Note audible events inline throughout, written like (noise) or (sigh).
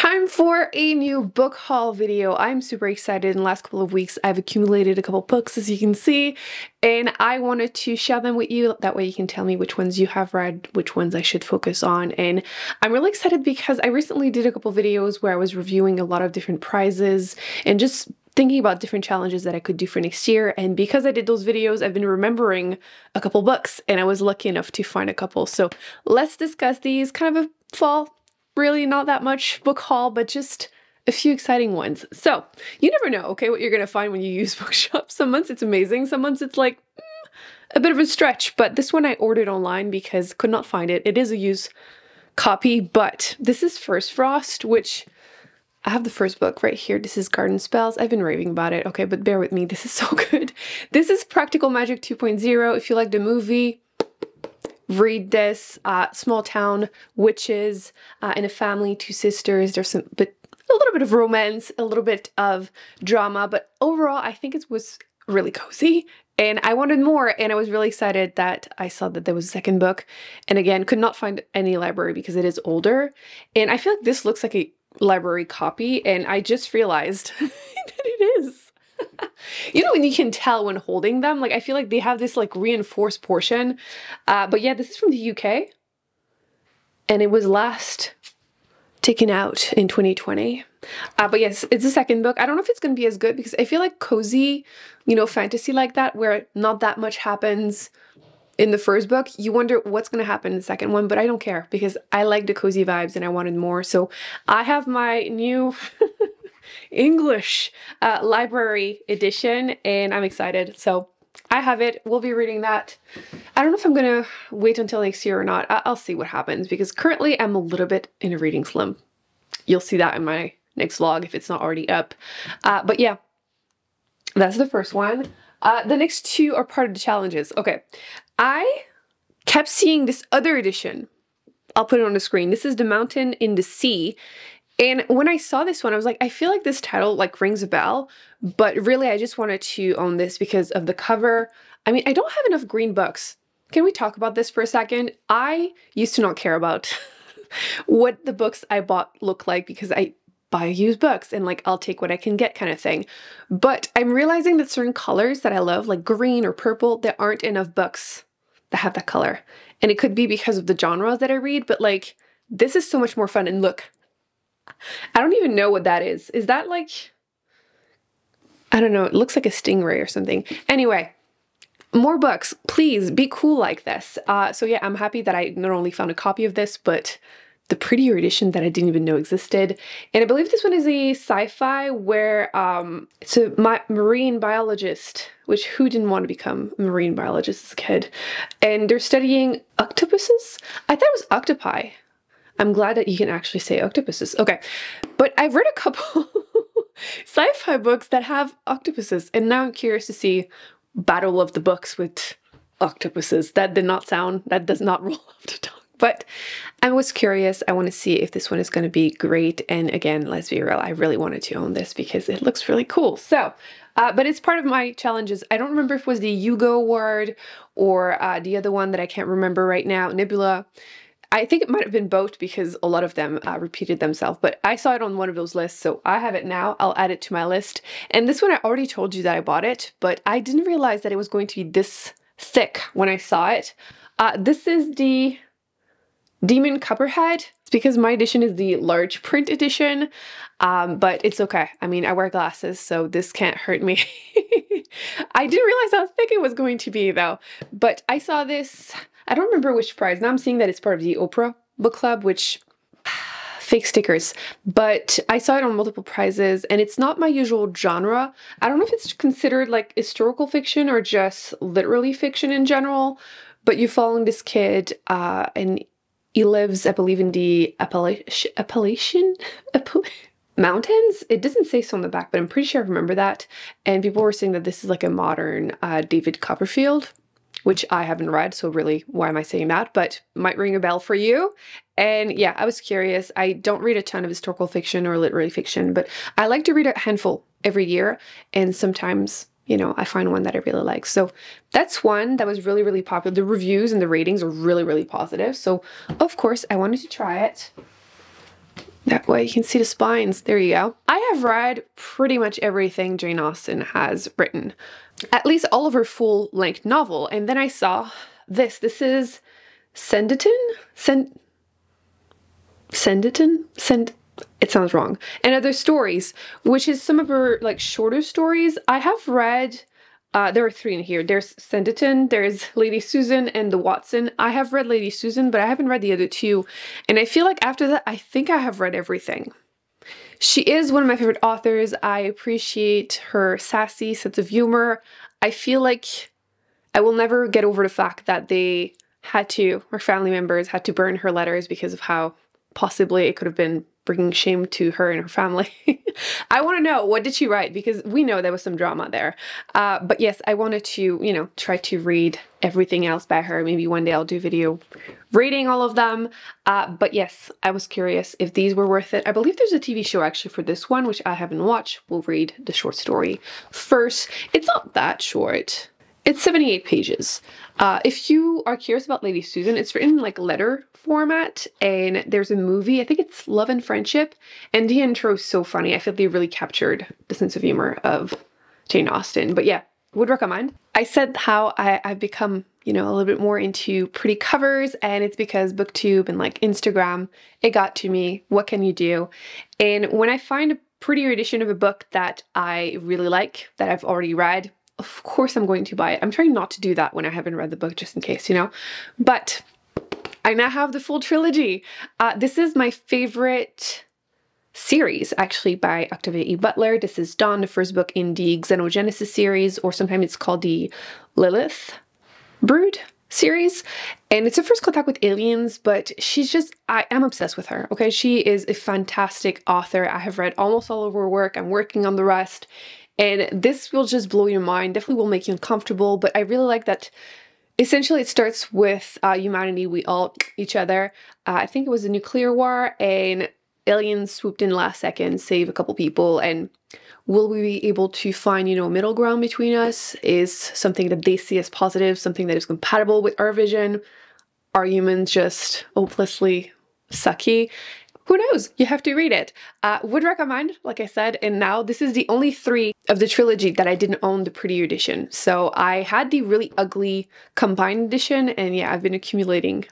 Time for a new book haul video. I'm super excited. In the last couple of weeks, I've accumulated a couple books, as you can see, and I wanted to share them with you. That way you can tell me which ones you have read, which ones I should focus on. And I'm really excited because I recently did a couple videos where I was reviewing a lot of different prizes and just thinking about different challenges that I could do for next year. And because I did those videos, I've been remembering a couple books and I was lucky enough to find a couple. So let's discuss these kind of a fall, really not that much book haul, but just a few exciting ones. So you never know, okay, what you're to find when you use (laughs) Bookshop. Some months it's amazing. Some months it's like mm, a bit of a stretch, but this one I ordered online because could not find it. It is a used copy, but this is First Frost, which I have the first book right here. This is Garden Spells. I've been raving about it. Okay, but bear with me. This is (laughs) so good. This is Practical Magic 2.0. If you like the movie, read this. Uh, small town witches uh, in a family, two sisters. There's some, but a little bit of romance, a little bit of drama, but overall, I think it was really cozy and I wanted more and I was really excited that I saw that there was a second book and again could not find any library because it is older and I feel like this looks like a library copy and I just realized (laughs) that it is. (laughs) you know when you can tell when holding them? Like I feel like they have this like reinforced portion. Uh, but yeah this is from the UK and it was last taken out in 2020 uh, but yes it's the second book. I don't know if it's gonna be as good because I feel like cozy you know fantasy like that where not that much happens in the first book, you wonder what's going to happen in the second one, but I don't care because I like the cozy vibes and I wanted more. So I have my new (laughs) English uh, library edition and I'm excited. So I have it. We'll be reading that. I don't know if I'm going to wait until next year or not. I will see what happens because currently I'm a little bit in a reading slump. You'll see that in my next vlog if it's not already up. Uh, but yeah, that's the first one. Uh, the next two are part of the challenges. Okay, I kept seeing this other edition. I'll put it on the screen. This is The Mountain in the Sea. And when I saw this one, I was like, I feel like this title like rings a bell, but really I just wanted to own this because of the cover. I mean, I don't have enough green books. Can we talk about this for a second? I used to not care about (laughs) what the books I bought look like because I buy used books and like I'll take what I can get kind of thing. But I'm realizing that certain colors that I love, like green or purple, there aren't enough books that have that color. And it could be because of the genres that I read, but like this is so much more fun. And look, (laughs) I don't even know what that is. Is that like, I don't know, it looks like a stingray or something. Anyway, more books, please be cool like this. Uh, so yeah, I'm happy that I not only found a copy of this, but the prettier edition that I didn't even know existed. And I believe this one is a sci-fi where um, it's a marine biologist, which who didn't want to become a marine biologist as a kid? And they're studying octopuses? I thought it was octopi. I'm glad that you can actually say octopuses. Okay, but I've read a couple (laughs) sci-fi books that have octopuses, and now I'm curious to see Battle of the Books with octopuses. That did not sound, that does not (laughs) roll off the tongue. But I was curious. I want to see if this one is going to be great. And again, let's be real, I really wanted to own this because it looks really cool. So, uh, but it's part of my challenges. I don't remember if it was the Hugo Award or uh, the other one that I can't remember right now, Nebula. I think it might have been both because a lot of them uh, repeated themselves, but I saw it on one of those lists, so I have it now. I'll add it to my list. And this one, I already told you that I bought it, but I didn't realize that it was going to be this thick when I saw it. Uh, this is the Demon Copperhead. It's because my edition is the large print edition, um, but it's okay. I mean, I wear glasses, so this can't hurt me. (laughs) I didn't realize how thick it was going to be though, but I saw this, I don't remember which prize. Now I'm seeing that it's part of the Oprah book club, which (sighs) fake stickers, but I saw it on multiple prizes and it's not my usual genre. I don't know if it's considered like historical fiction or just literally fiction in general, but you're following this kid uh, and he lives, I believe, in the Appalachian, (laughs) Appalachian mountains. It doesn't say so on the back, but I'm pretty sure I remember that. And people were saying that this is like a modern uh, David Copperfield, which I haven't read. So really, why am I saying that? But might ring a bell for you. And yeah, I was curious. I don't read a ton of historical fiction or literary fiction, but I like to read a handful every year. And sometimes you know, I find one that I really like. So that's one that was really, really popular. The reviews and the ratings are really, really positive. So of course I wanted to try it. That way you can see the spines. There you go. I have read pretty much everything Jane Austen has written, at least all of her full length novel. And then I saw this. This is Senditon? Send. Senditon? Send. It sounds wrong. And other stories, which is some of her like shorter stories. I have read uh, there are three in here. There's Sanditon, there's Lady Susan, and the Watson. I have read Lady Susan, but I haven't read the other two. And I feel like after that, I think I have read everything. She is one of my favorite authors. I appreciate her sassy sense of humor. I feel like I will never get over the fact that they had to, her family members had to burn her letters because of how possibly it could have been bringing shame to her and her family. (laughs) I want to know what did she write because we know there was some drama there. Uh, but yes, I wanted to, you know, try to read everything else by her. Maybe one day I'll do video reading all of them. Uh, but yes, I was curious if these were worth it. I believe there's a TV show actually for this one, which I haven't watched. We'll read the short story first. It's not that short. It's 78 pages. Uh, if you are curious about Lady Susan, it's written like letter format and there's a movie, I think it's Love and Friendship, and the intro is so funny. I feel like they really captured the sense of humor of Jane Austen. But yeah, would recommend. I said how I, I've become, you know, a little bit more into pretty covers and it's because booktube and like Instagram, it got to me. What can you do? And when I find a prettier edition of a book that I really like, that I've already read, of course I'm going to buy it. I'm trying not to do that when I haven't read the book just in case, you know? But I now have the full trilogy. Uh, this is my favorite series actually by Octavia E. Butler. This is Dawn, the first book in the Xenogenesis series, or sometimes it's called the Lilith Brood series. And it's her first contact with aliens, but she's just, I am obsessed with her. Okay, she is a fantastic author. I have read almost all of her work. I'm working on the rest. And this will just blow your mind, definitely will make you uncomfortable, but I really like that essentially it starts with uh, humanity, we all each other. Uh, I think it was a nuclear war and aliens swooped in last second, save a couple people, and will we be able to find, you know, a middle ground between us? Is something that they see as positive, something that is compatible with our vision? Are humans just hopelessly sucky? Who knows? You have to read it. Uh, would recommend, like I said, and now this is the only three of the trilogy that I didn't own the prettier edition. So I had the really ugly combined edition, and yeah, I've been accumulating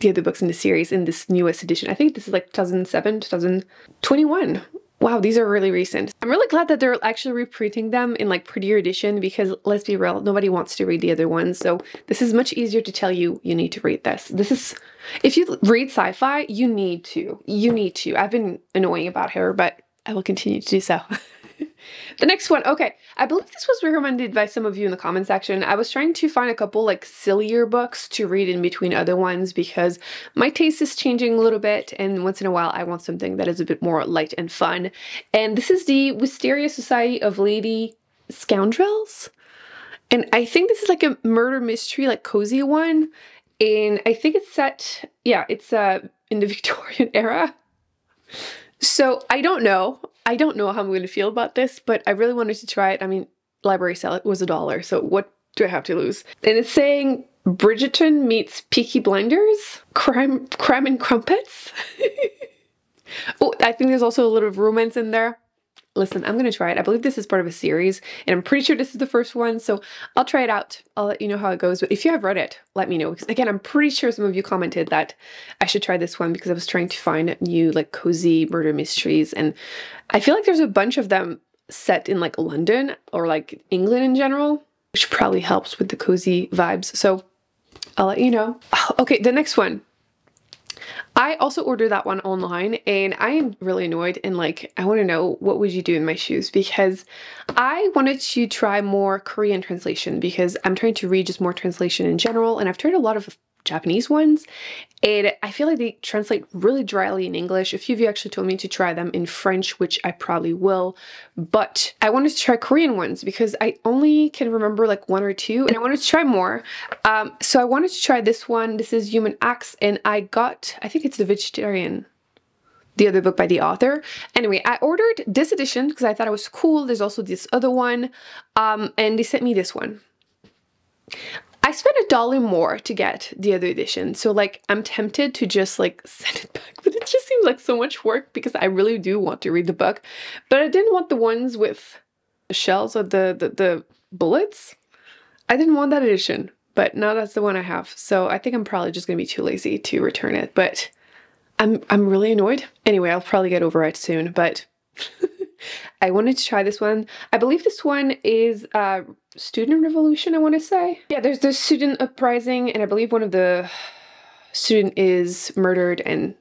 the other books in the series in this newest edition. I think this is like 2007, 2021 Wow, these are really recent. I'm really glad that they're actually reprinting them in like prettier edition because let's be real, nobody wants to read the other ones. So this is much easier to tell you, you need to read this. This is, if you read sci-fi, you need to, you need to. I've been annoying about her, but I will continue to do so. (laughs) the next one, okay, I believe this was recommended by some of you in the comment section. I was trying to find a couple like sillier books to read in between other ones because my taste is changing a little bit and once in a while I want something that is a bit more light and fun. And this is the Wisteria Society of Lady Scoundrels. And I think this is like a murder mystery, like cozy one. And I think it's set, yeah, it's uh, in the (laughs) Victorian era. So I don't know. I don't know how I'm going to feel about this, but I really wanted to try it. I mean, library sale it was a dollar, so what do I have to lose? And it's saying Bridgerton meets Peaky Blinders, crime, crime and crumpets. (laughs) oh, I think there's also a little of romance in there listen, I'm going to try it. I believe this is part of a series, and I'm pretty sure this is the first one, so I'll try it out. I'll let you know how it goes. But if you have read it, let me know. Because again, I'm pretty sure some of you commented that I should try this one because I was trying to find new, like, cozy murder mysteries. And I feel like there's a bunch of them set in, like, London or, like, England in general, which probably helps with the cozy vibes. So I'll let you know. Oh, okay, the next one. I also ordered that one online and I am really annoyed and like I want to know what would you do in my shoes because I wanted to try more Korean translation because I'm trying to read just more translation in general and I've tried a lot of Japanese ones. And I feel like they translate really dryly in English. A few of you actually told me to try them in French, which I probably will. But I wanted to try Korean ones because I only can remember like one or two and I wanted to try more. Um, so I wanted to try this one. This is Human Acts and I got, I think it's The Vegetarian the other book by the author. Anyway, I ordered this edition because I thought it was cool. There's also this other one, um, and they sent me this one. I spent a dollar more to get the other edition, so like I'm tempted to just like (laughs) send it back, but it just seems like so much work because I really do want to read the book, but I didn't want the ones with the shells or the, the, the bullets. I didn't want that edition, but now that's the one I have. So I think I'm probably just gonna be too lazy to return it, but I'm, I'm really annoyed. Anyway, I'll probably get over it soon, but (laughs) I wanted to try this one. I believe this one is uh, Student Revolution, I want to say. Yeah, there's the Student Uprising, and I believe one of the student is murdered and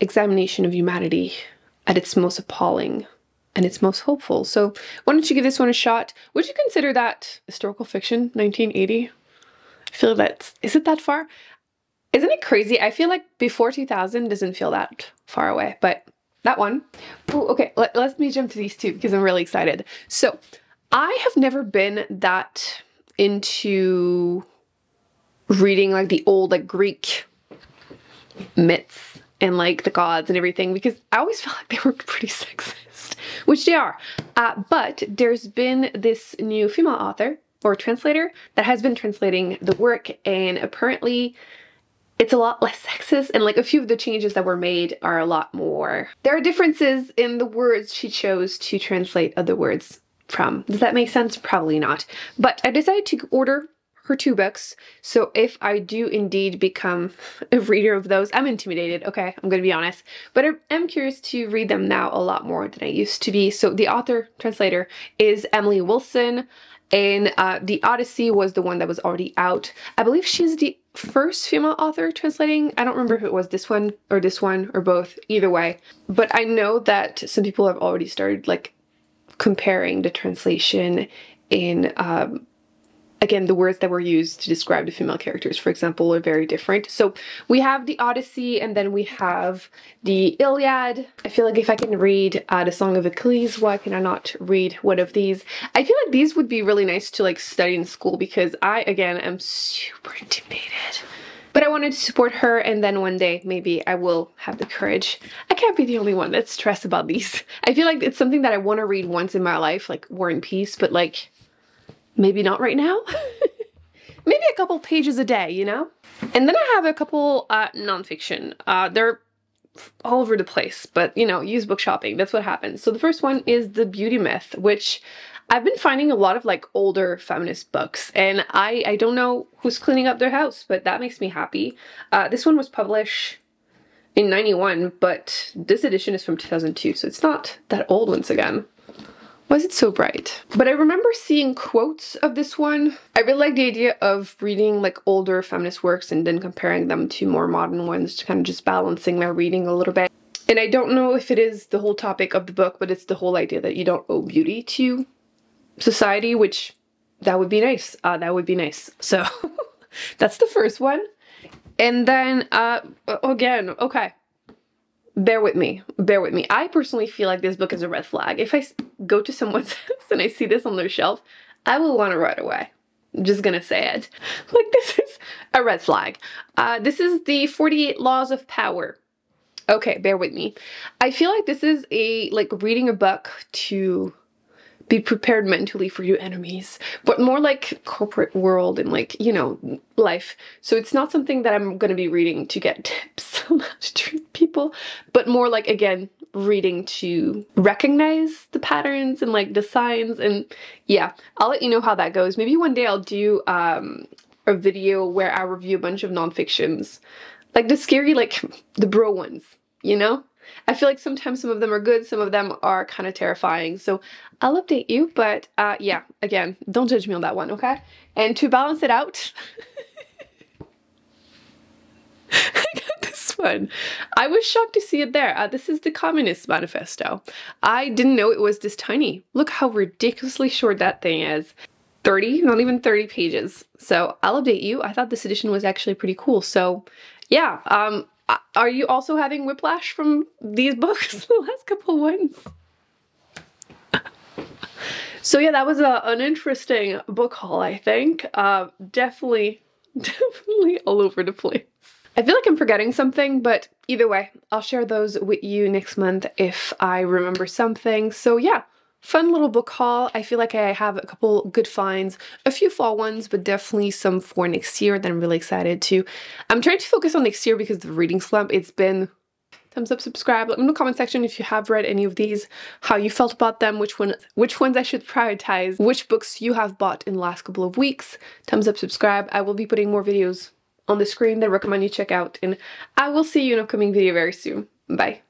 examination of humanity at its most appalling and its most hopeful. So why don't you give this one a shot? Would you consider that historical fiction, 1980? I feel that, is it that far? Isn't it crazy? I feel like before 2000 doesn't feel that far away, but that one. Ooh, okay, let, let me jump to these two because I'm really excited. So I have never been that into reading like the old like Greek myths and like the gods and everything because I always (laughs) felt like they were pretty sexist, which they are. Uh, but there's been this new female author or translator that has been translating the work and apparently it's a lot less (laughs) sexist and like a few of the changes that were made are a lot more. There are differences in the words she chose to translate other words from. Does that make sense? Probably not. But I decided to order her two books. So if I do indeed become (laughs) a reader of those, I'm intimidated, okay, I'm gonna be honest. But I am curious to read them now a lot more than I used to be. So the author, translator, is Emily Wilson. And uh, The Odyssey was the one that was already out. I believe she's the first female author translating. I don't remember if it was this one or this one or both, either way. But I know that some people have already started like comparing the translation in um, again, the words that were used to describe the female characters, for example, are very different. So we have the Odyssey and then we have the Iliad. I feel like if I can read uh, the Song of Achilles, why can I not read one of these? I feel like these would be really nice to like study in school because I, again, am super intimidated. But I wanted to support her and then one day maybe I will have the courage. I can't be the only one that's stressed about these. (laughs) I feel like it's something that I want to read once in my life, like War and Peace, but like maybe not right now. (laughs) maybe a couple pages a day, you know? And then I have a couple uh, nonfiction. Uh, they're all over the place, but you know, use book shopping. That's what happens. So the first one is The Beauty Myth, which I've been finding a lot of like older feminist books and I, I don't know who's cleaning up their house, but that makes me happy. Uh, this one was published in 91, but this edition is from 2002, so it's not that old once again. Is it so bright? But I remember seeing quotes of this one. I really like the idea of reading like older feminist works and then comparing them to more modern ones to kind of just balancing my reading a little bit. And I don't know if it is the whole topic of the book, but it's the whole idea that you don't owe beauty to society, which that would be nice. Uh, that would be nice. So (laughs) that's the first one. And then, uh, again, okay, bear with me, bear with me. I personally feel like this book is a red flag. If I go to someone's (laughs) house and I see this on their shelf, I will want to run away. I'm just gonna say it. (laughs) Like this is a red flag. Uh, this is the 48 Laws of Power. Okay, bear with me. I feel like this is a, like reading a book to be prepared mentally for your enemies, but more like corporate world and like, you know, life. So it's not something that I'm going to be reading to get (laughs) tips on how to treat people, but more like, again, reading to recognize the patterns and like the signs. And yeah, I'll let you know how that goes. Maybe one day I'll do um, a video where I review a bunch of nonfictions, like the scary, like (laughs) the bro ones, you know? I feel like sometimes some of them are good, some of them are kind of terrifying. So I'll update you, but uh, yeah, again, don't judge me on that one, okay? And to balance it out, (laughs) I got this one. I was shocked to see it there. Uh, this is the Communist Manifesto. I didn't know it was this tiny. Look how ridiculously short that thing is. 30, not even 30 pages. So I'll update you. I thought this edition was actually pretty cool. So yeah, um, are you also having whiplash from these books, (laughs) the last couple ones? (laughs) so yeah, that was a, an interesting book haul, I think. Uh, definitely, (laughs) definitely all over the place. I feel like I'm forgetting something, but either way, I'll share those with you next month if I remember something. So yeah, Fun little book haul. I feel like I have a couple good finds, a few fall ones, but definitely some for next year that I'm really excited to. I'm trying to focus on next year because of the reading slump, it's been thumbs up, subscribe. Let me know in the comment section if you have read any of these, how you felt about them, which one, which ones I should prioritize, which books you have bought in the last couple of weeks. Thumbs up, subscribe. I will be putting more videos on the screen that I recommend you check out and I will see you in an upcoming video very soon. Bye.